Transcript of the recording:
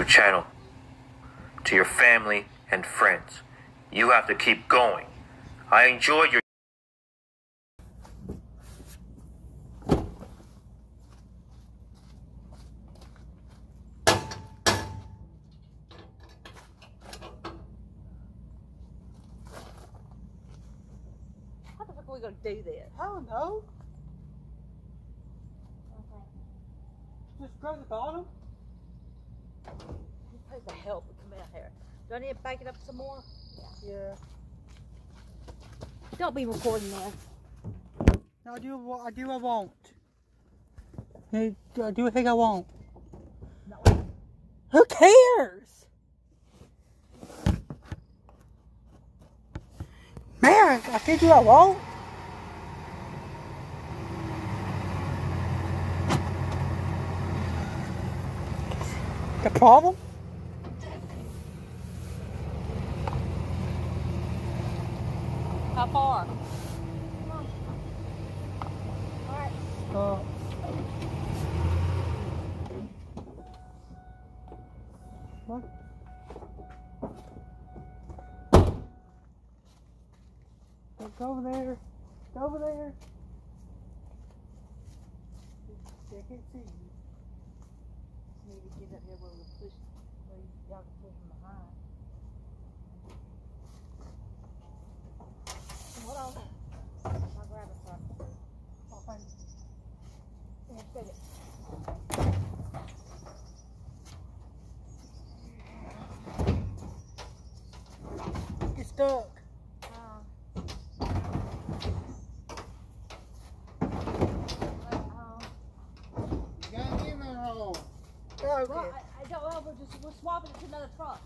YouTube channel to your family and friends. You have to keep going. I enjoyed your How the fuck are we gonna do this? I don't know. Just grab the bottom. Supposed to help come out here. Do I need to back it up some more? Yeah. Don't be recording this. I do what I do I want. I do I do what I think I want. No. Who cares? Man, I what I want. The problem? How far? Uh, what? Go over there. Go over there. They can't see you. Need to get up there where we push, I'll grab it from. Oh, thank you. Yeah, take it. Get stuck. You got him in there, well, I, I don't know. We're just we're swapping it to another truck.